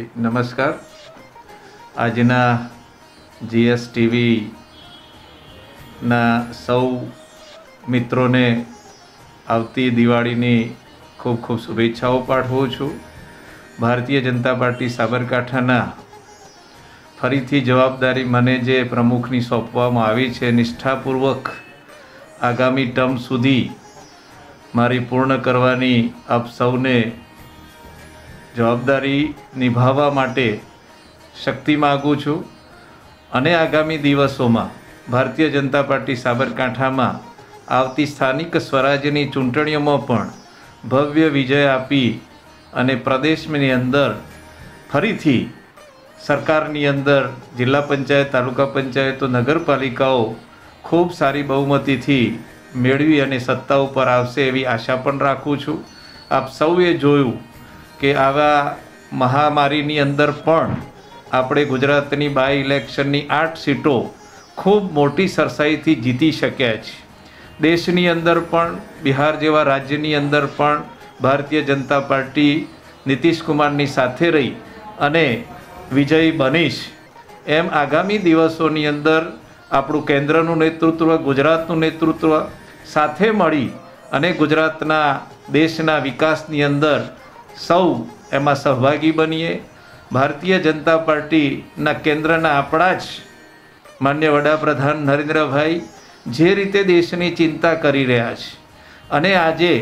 જી, નમસ્કાર. આજના જીએસટીવીના સૌ મિત્રોને આવતી દિવાળીની ખૂબ ખૂબ શુભેચ્છાઓ પાઠવું છું. ભારતીય જનતા પાર્ટી સાબરકાંઠાના ફરીથી જવાબદારી મને જે પ્રમુખની સોંપવામાં આવી છે, નિષ્ઠાપૂર્વક આગામી ટર્મ સુધી મારી પૂર્ણ કરવાની આપ સૌને જવાબદારી નિભાવવા માટે શક્તિ માગું છું. અને આગામી દિવસોમાં ભારતીય જનતા પાર્ટી સાબરકાંઠામાં આવતી સ્થાનિક સ્વરાજ્યની ચૂંટણીઓમાં પણ ભવ્ય વિજય આપી અને પ્રદેશની અંદર ફરીથી સરકારની અંદર જિલ્લા પંચાયત, તાલુકા પંચાયતો, નગરપાલિકાઓ ખૂબ સારી બહુમતીથી મેળવી અને સત્તા ઉપર આવશે એવી આશા પણ રાખું છું. આપ સૌએ જોયું કે આવા મહામારીની અંદર પણ આપણે ગુજરાતની બાય ઇલેક્શનની આઠ સીટો ખૂબ મોટી સરસાઈથી જીતી શક્યા છે. દેશની અંદર પણ, બિહાર જેવા રાજ્યની અંદર પણ ભારતીય જનતા પાર્ટી નીતિશ કુમારની સાથે રહી અને વિજય બનીશ. એમ આગામી દિવસોની અંદર આપણું કેન્દ્રનું નેતૃત્વ, ગુજરાતનું નેતૃત્વ સાથે મળી અને ગુજરાતના દેશના વિકાસની અંદર સૌ એમાં સહભાગી બનીએ. ભારતીય જનતા પાર્ટીના કેન્દ્રના આપણા જ માન્ય વડાપ્રધાન નરેન્દ્રભાઈ જે રીતે દેશની ચિંતા કરી રહ્યા છે અને આજે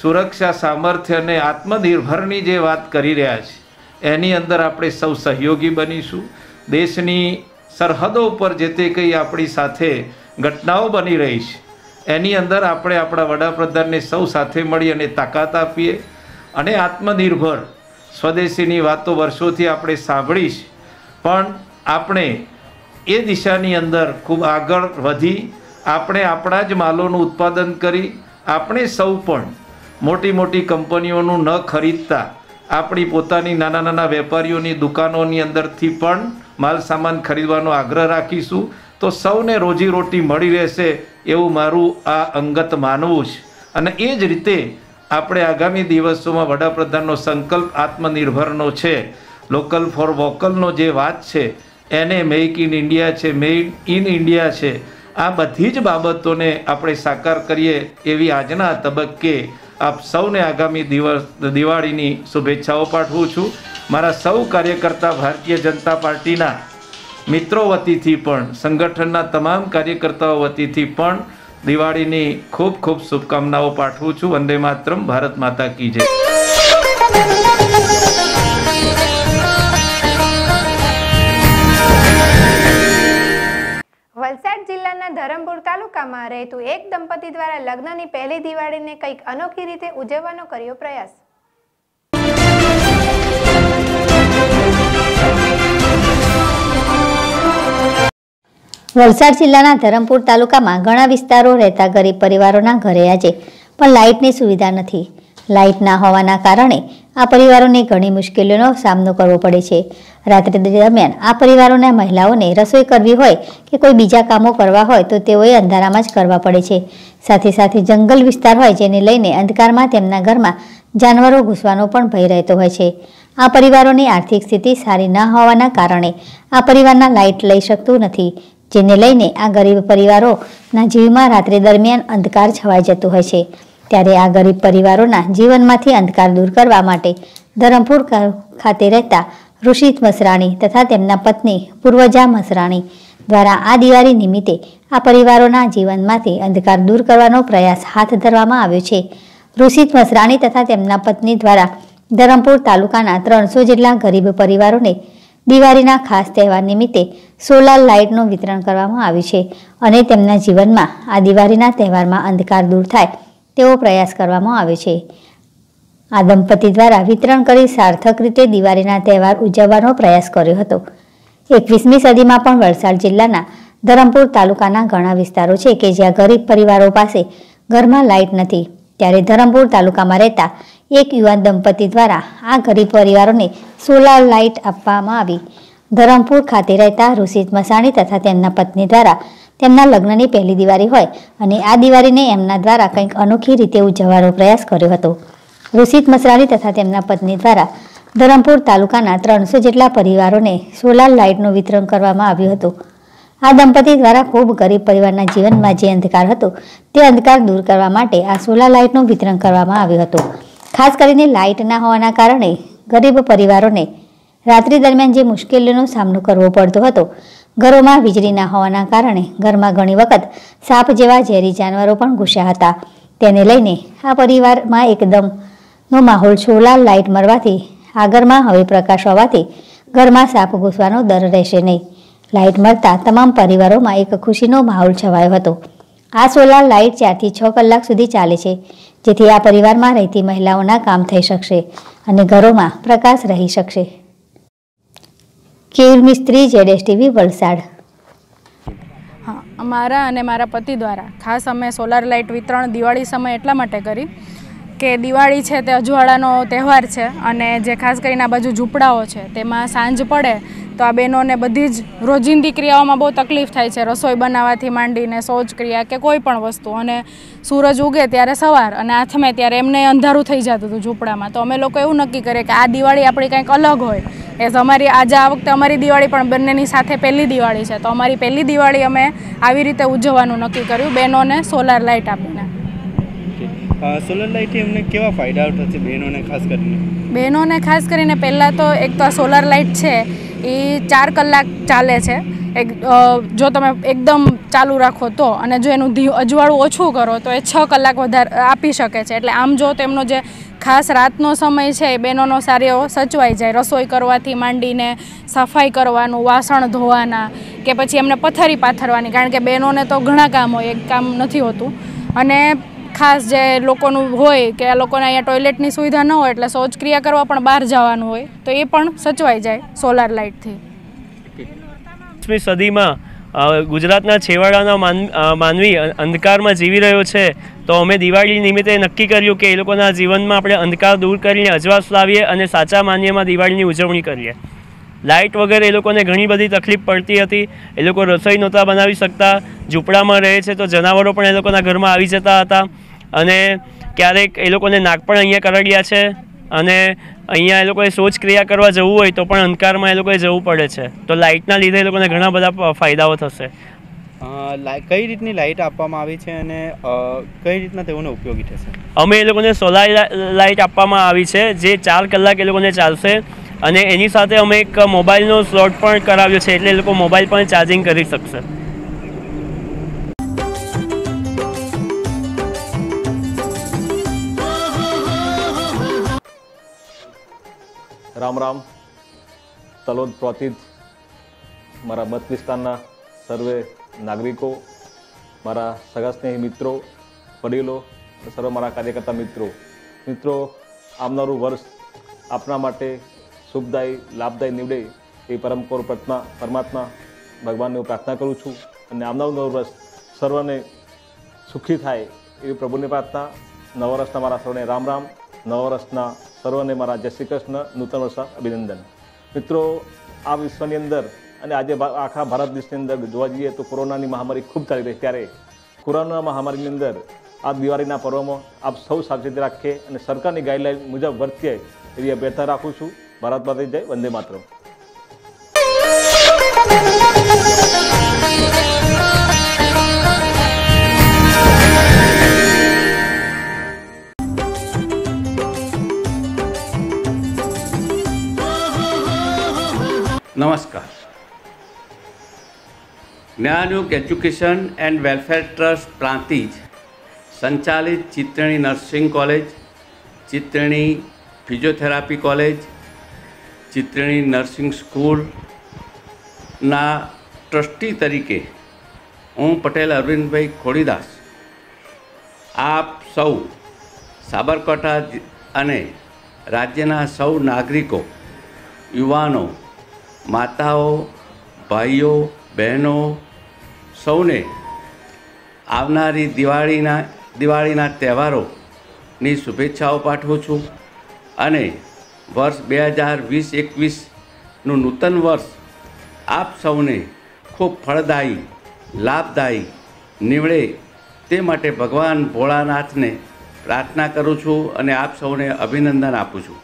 સુરક્ષા, સામર્થ્ય અને આત્મનિર્ભરની જે વાત કરી રહ્યા છે, એની અંદર આપણે સૌ સહયોગી બનીશું. દેશની સરહદો ઉપર જે તે કંઈ આપણી સાથે ઘટનાઓ બની રહી છે, એની અંદર આપણે આપણા વડાપ્રધાનને સૌ સાથે મળી અને તાકાત આપીએ. અને આત્મનિર્ભર સ્વદેશીની વાતો વર્ષોથી આપણે સાંભળીશ પણ આપણે એ દિશાની અંદર ખૂબ આગળ વધી, આપણે આપણા જ માલોનું ઉત્પાદન કરી, આપણે સૌ પણ મોટી મોટી કંપનીઓનું ન ખરીદતા, આપણી પોતાની નાના નાના વેપારીઓની દુકાનોની અંદરથી પણ માલ સામાન ખરીદવાનો આગ્રહ રાખીશું, તો સૌને રોજીરોટી મળી રહેશે એવું મારું આ અંગત માનવું છે. અને એ જ રીતે આપણે આગામી દિવસોમાં વડાપ્રધાનનો સંકલ્પ આત્મનિર્ભરનો છે. લોકલ ફોર વોકલનો જે વાત છે, એને મેક ઇન ઇન્ડિયા છે મેડ ઇન ઇન્ડિયા છે. આ બધી જ બાબતોને આપણે સાકાર કરીએ એવી આજના તબક્કે આપ સૌને આગામી દિવસ, દિવાળીની શુભેચ્છાઓ પાઠવું છું. મારા સૌ કાર્યકર્તા ભારતીય જનતા પાર્ટીના મિત્રો વતીથી પણ, સંગઠનના તમામ કાર્યકર્તાઓ વતીથી પણ દિવાળીની ખૂબ ખૂબ શુભકામનાઓ પાઠવું છું. વંદે માતરમ. ભારત માતા કી જય. વલસાડ જિલ્લાના ધરમપુર તાલુકામાં રહેતું એક દંપતી દ્વારા લગ્નની પહેલી દિવાળીને કંઈક અનોખી રીતે ઉજવવાનો કર્યો પ્રયાસ. વલસાડ જિલ્લાના ધરમપુર તાલુકામાં ઘણા વિસ્તારો રહેતા ગરીબ પરિવારોના ઘરે આજે પણ લાઇટની સુવિધા નથી. લાઇટ ના હોવાના કારણે આ પરિવારોને ઘણી મુશ્કેલીઓનો સામનો કરવો પડે છે. રાત્રિ દરમિયાન આ પરિવારોના મહિલાઓને રસોઈ કરવી હોય કે કોઈ બીજા કામો કરવા હોય તો તેઓએ અંધારામાં જ કરવા પડે છે. સાથે સાથે જંગલ વિસ્તાર હોય જેને લઈને અંધકારમાં તેમના ઘરમાં જાનવરો ઘૂસવાનો પણ ભય રહેતો હોય છે. આ પરિવારોની આર્થિક સ્થિતિ સારી ન હોવાના કારણે આ પરિવારના લાઇટ લઈ શકતું નથી. જેને લઈને આ ગરીબ પરિવારોના જીવમાં રાત્રે દરમિયાન અંધકાર છવાઈ જતો હોય છે. ત્યારે આ ગરીબ પરિવારોના જીવનમાંથી અંધકાર દૂર કરવા માટે ધરમપુર ખાતે રહેતા ઋષિત મસરાણી તથા તેમના પત્ની પૂર્વજા મસરાણી દ્વારા આ દિવાળી નિમિત્તે આ પરિવારોના જીવનમાંથી અંધકાર દૂર કરવાનો પ્રયાસ હાથ ધરવામાં આવ્યો છે. ઋષિત મસરાણી તથા તેમના પત્ની દ્વારા ધરમપુર તાલુકાના ત્રણસો જેટલા ગરીબ પરિવારોને દિવાળીના ખાસ તહેવાર નિમિત્તે સોલાર લાઇટનું વિતરણ કરવામાં આવ્યું છે અને તેમના જીવનમાં આ દિવાળીના તહેવારમાં અંધકાર દૂર થાય તેવો પ્રયાસ કરવામાં આવ્યો છે. આ દંપતી દ્વારા વિતરણ કરી સાર્થક રીતે દિવાળીના તહેવાર ઉજવવાનો પ્રયાસ કર્યો હતો. એકવીસમી સદીમાં પણ વલસાડ જિલ્લાના ધરમપુર તાલુકાના ઘણા વિસ્તારો છે કે જ્યાં ગરીબ પરિવારો પાસે ઘરમાં લાઇટ નથી. ત્યારે ધરમપુર તાલુકામાં રહેતા એક યુવાન દંપતી દ્વારા આ ગરીબ પરિવારોને સોલાર લાઇટ આપવામાં આવી. ધરમપુર ખાતે રહેતા ઋષિત મસાણી તથા તેમના પત્ની દ્વારા તેમના લગ્નની પહેલી દિવાળી હોય અને આ દિવાળીને એમના દ્વારા કંઈક અનોખી રીતે ઉજવવાનો પ્રયાસ કર્યો હતો. ઋષિત મસરાણી તથા તેમના પત્ની દ્વારા ધરમપુર તાલુકાના ત્રણસો જેટલા પરિવારોને સોલાર લાઇટનું વિતરણ કરવામાં આવ્યું હતું. આ દંપતી દ્વારા ખૂબ ગરીબ પરિવારના જીવનમાં જે અંધકાર હતો તે અંધકાર દૂર કરવા માટે આ સોલાર લાઇટનું વિતરણ કરવામાં આવ્યું હતું. ખાસ કરીને લાઇટ ના હોવાના કારણે ગરીબ પરિવારોને રાત્રિ દરમિયાન જે મુશ્કેલીઓનો સામનો કરવો પડતો હતો, ઘરોમાં વીજળી ના હોવાના કારણે ઘરમાં ઘણી વખત સાપ જેવા ઝેરી જાનવરો પણ ઘૂસ્યા હતા. તેને લઈને આ પરિવારમાં એકદમનો માહોલ સોલાર લાઇટ મળવાથી આ ઘરમાં હવે પ્રકાશ હોવાથી ઘરમાં સાપ ઘૂસવાનો દર રહેશે નહીં. લાઇટ મળતા તમામ પરિવારોમાં એક ખુશીનો માહોલ છવાયો હતો. આ સોલાર લાઇટ ચારથી છ કલાક સુધી ચાલે છે. જેથી આ પરિવારમાં રહેતી મહિલાઓના કામ થઈ શકશે અને ઘરોમાં પ્રકાશ રહી શકશે. કેયુર મિસ્ત્રી, જેડેશ ટીવી, વલસાડ. હા મારા અને મારા પતિ દ્વારા ખાસ અમે સોલાર લાઇટ વિતરણ દિવાળી સમય એટલા માટે કરી કે દિવાળી છે તે અજવાળાનો તહેવાર છે અને જે ખાસ કરીને આ બાજુ ઝૂંપડાઓ છે તેમાં સાંજ પડે તો આ બહેનોને બધી જ રોજિંદી ક્રિયાઓમાં બહુ તકલીફ થાય છે. રસોઈ બનાવવાથી માંડીને શૌચ ક્રિયા કે કોઈ પણ વસ્તુ. અને સૂરજ ઉગે ત્યારે સવાર અને આથમે ત્યારે એમને અંધારું થઈ જતું હતું ઝૂંપડામાં. તો અમે લોકો એવું નક્કી કરીએ કે આ દિવાળી આપણી કંઈક અલગ હોય. એ અમારી આજે આ વખતે અમારી દિવાળી પણ બંનેની સાથે પહેલી દિવાળી છે. તો અમારી પહેલી દિવાળી અમે આવી રીતે ઉજવવાનું નક્કી કર્યું. બહેનોને સોલાર લાઇટ આપીને. સોલર લાઇટથી એમને કેવા ફાયદા થશે બહેનોને ખાસ કરીને? બહેનોને ખાસ કરીને પહેલાં તો એક તો આ સોલાર લાઇટ છે, એ ચાર કલાક ચાલે છે. એક જો તમે એકદમ ચાલુ રાખો તો, અને જો એનું ધી અજવાળું ઓછું કરો તો એ છ કલાક વધારે આપી શકે છે. એટલે આમ જો તેમનો જે ખાસ રાતનો સમય છે, એ બહેનોનો સારો સચવાઈ જાય. રસોઈ કરવાથી માંડીને સફાઈ કરવાનું, વાસણ ધોવાના, કે પછી એમને પથારી પાથરવાની. કારણ કે બહેનોને તો ઘણા કામ હોય, એક કામ નથી હોતું. અને ખાસ જે લોકોનું હોય કે આ લોકોને અહીંયા ટોયલેટની સુવિધા ન હોય એટલે શૌચક્રિયા કરવા પણ બહાર જવાનું હોય, તો એ પણ સચવાઈ જાય સોલાર લાઇટથી મી સદીમાં ગુજરાતના છેવાડાના માન માનવી અંધકારમાં જીવી રહ્યો છે, તો અમે દિવાળી નિમિત્તે નક્કી કર્યું કે એ લોકોના જીવનમાં આપણે અંધકાર દૂર કરીને અજવાસ લાવીએ અને સાચા માન્યમાં દિવાળીની ઉજવણી કરીએ. લાઇટ વગર એ લોકોને ઘણી બધી તકલીફ પડતી હતી, એ લોકો રસોઈ નહોતા બનાવી શકતા, ઝૂંપડામાં રહે છે તો જનાવરો પણ એ લોકોના ઘરમાં આવી જતા હતા અને ક્યારેક એ લોકોને નાક પણ અહીંયા કરડ્યા છે અને અહીંયા એ લોકોએ શૌચ ક્રિયા કરવા જવું હોય તો પણ અંધકારમાં એ લોકોએ જવું પડે છે. તો લાઇટના લીધે એ લોકોને ઘણા બધા ફાયદાઓ થશે. કઈ રીતની લાઇટ આપવામાં આવી છે અને કઈ રીતના તેઓને ઉપયોગી થશે? અમે એ લોકોને સોલાર લાઇટ આપવામાં આવી છે જે ચાર કલાક એ લોકોને ચાલશે અને એની સાથે અમે એક મોબાઈલનો સ્લોટ પણ કરાવ્યો છે એટલે એ લોકો મોબાઈલ પણ ચાર્જિંગ કરી શકશે. રામ રામ. તલોદ પ્રોતિત મારા મત વિસ્તારના સર્વે નાગરિકો, મારા સગા સ્નેહી મિત્રો, વડીલો, સર્વે મારા કાર્યકર્તા મિત્રો. મિત્રો, આવનારું વર્ષ આપણા માટે શુભદાયી, લાભદાયી નીવડે એ પરમકોર પ્રત્ના પરમાત્મા ભગવાનને હું પ્રાર્થના કરું છું અને આવનારું નવું વર્ષ સર્વને સુખી થાય એવી પ્રભુની પ્રાર્થના. નવા વર્ષના મારા સર્વને રામ રામ. નવા વર્ષના સર્વને મારા જય શ્રી કૃષ્ણ, નૂતન વર્ષ અભિનંદન. મિત્રો, આ વિશ્વની અંદર અને આજે આખા ભારત દેશની અંદર જોવા જઈએ તો કોરોનાની મહામારી ખૂબ ચાલી રહી ત્યારે કોરોના મહામારીની અંદર આ દિવાળીના પર્વમાં આપ સૌ સાવચેતી રાખીએ અને સરકારની ગાઈડલાઈન મુજબ વર્તીએ એવી અભ્યર્થના રાખું છું. ભારત માતા જય, વંદે માતરમ. નમસ્કાર. Gyanyug education and welfare trust Prantij સંચાલિત Chitrani nursing college, Chitrani physiotherapy college, Chitrani nursing સ્કૂલના ટ્રસ્ટી તરીકે હું પટેલ અરવિંદભાઈ ખોડીદાસ આપ સૌ સાબરકાંઠા અને રાજ્યના સૌ નાગરિકો, યુવાનો માતાઓ, ભાઈઓ, બહેનો, સૌને આવનારી દિવાળીના દિવાળીના તહેવારોની શુભેચ્છાઓ પાઠવું છું અને વર્ષ બે હજાર વીસ એકવીસનું નૂતન વર્ષ આપ સૌને ખૂબ ફળદાયી, લાભદાયી નીવડે તે માટે ભગવાન ભોળાનાથને પ્રાર્થના કરું છું અને આપ સૌને અભિનંદન આપું છું.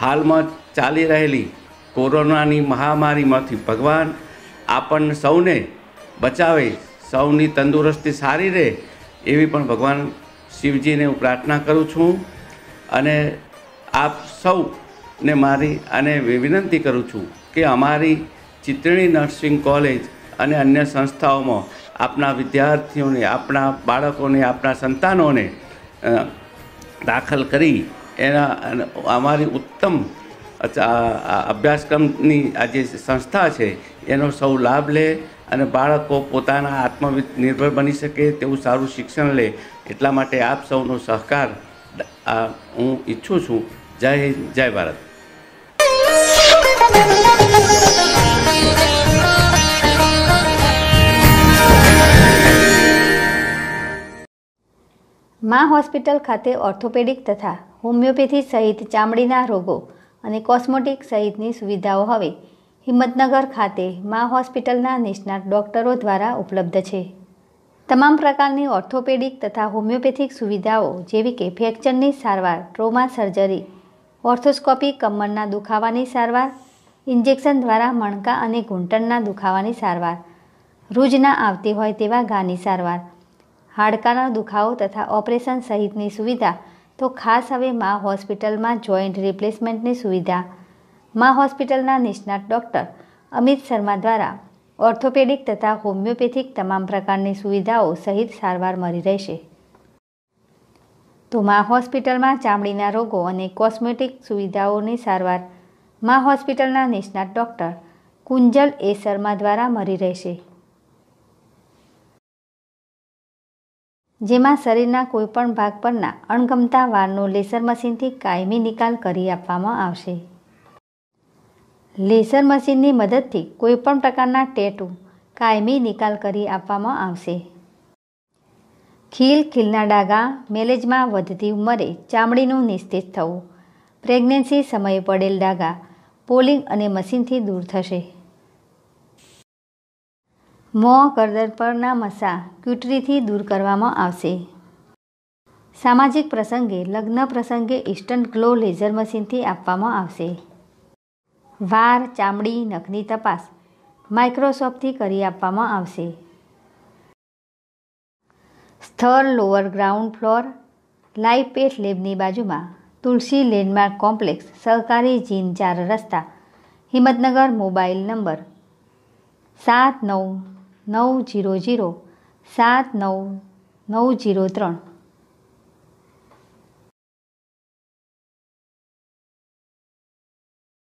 હાલમાં ચાલી રહેલી કોરોનાની મહામારીમાંથી ભગવાન આપણને સૌને બચાવે, સૌની તંદુરસ્તી સારી રહે એવી પણ ભગવાન શિવજીને હું પ્રાર્થના કરું છું અને આપ સૌને મારી અને વિનંતી કરું છું કે અમારી ચિત્રણી નર્સિંગ કોલેજ અને અન્ય સંસ્થાઓમાં આપણા વિદ્યાર્થીઓને આપણા બાળકોને આપણા સંતાનોને દાખલ કરી એના અમારી ઉત્તમ અભ્યાસક્રમની આ જે સંસ્થા છે, એનો સૌ લાભ લે અને બાળકો પોતાના આત્મનિર્ભર બની શકે તેવું સારું શિક્ષણ લે. એટલા માટે આપ સૌનો સહકાર હું ઈચ્છું છું. જય જય ભારત. મા હોસ્પિટલ ખાતે ઓર્થોપેડિક તથા હોમિયોપેથી સહિત ચામડીના રોગો અને કોસ્મેટિક સહિતની સુવિધાઓ હવે હિંમતનગર ખાતે મા હોસ્પિટલના નિષ્ણાત ડોક્ટરો દ્વારા ઉપલબ્ધ છે. તમામ પ્રકારની ઓર્થોપેડિક તથા હોમિયોપેથિક સુવિધાઓ જેવી કે ફ્રેક્ચરની સારવાર, ટ્રોમા સર્જરી ઓર્થોસ્કોપી કમરના દુખાવાની સારવાર, ઇન્જેક્શન દ્વારા મણકા અને ઘૂંટણના દુખાવાની સારવાર રૂજ ના આવતી હોય તેવા ગાની સારવાર, હાડકાના દુખાવો તથા ઓપરેશન સહિતની સુવિધા તો ખાસ હવે મા હોસ્પિટલમાં જોઈન્ટ રિપ્લેસમેન્ટની સુવિધા. મા હોસ્પિટલના નિષ્ણાત ડૉક્ટર અમિત શર્મા દ્વારા ઓર્થોપેડિક તથા હોમિયોપેથિક તમામ પ્રકારની સુવિધાઓ સહિત સારવાર મળી રહેશે. તો મા હોસ્પિટલમાં ચામડીના રોગો અને કોસ્મેટિક સુવિધાઓની સારવાર મા હોસ્પિટલના નિષ્ણાત ડૉક્ટર કુંજલ એ શર્મા દ્વારા મળી રહેશે. જેમાં શરીરના કોઈપણ ભાગ પરના અણગમતા વારનો લેસર મશીનથી કાયમી નિકાલ કરી આપવામાં આવશે. લેસર મશીનની મદદથી કોઈપણ પ્રકારના ટેટુ કાયમી નિકાલ કરી આપવામાં આવશે. ખીલ ખીલના ડાઘા મેલેજમાં વધતી ઉંમરે ચામડીનું નિસ્તેજ થવું. પ્રેગ્નન્સી સમયે પડેલ ડાઘા પોલિંગ અને મશીનથી દૂર થશે. મોં કરદર પરના મસા ક્યુટરીથી દૂર કરવામાં આવશે. સામાજિક પ્રસંગે, લગ્ન પ્રસંગે ઇન્સ્ટન્ટ ગ્લો લેઝર મશીનથી આપવામાં આવશે. વાર, ચામડી, નખની તપાસ માઇક્રોસોફ્ટથી કરી આપવામાં આવશે. સ્થળ, lower ground floor live pet લેબની બાજુમાં તુલસી લેન્ડમાર્ક કોમ્પ્લેક્સ, સહકારી જીન ચાર રસ્તા, હિંમતનગર મોબાઈલ નંબર સાત નવ નવ જીરો જીરો સાત નવ નવ જીરો ત્રણ.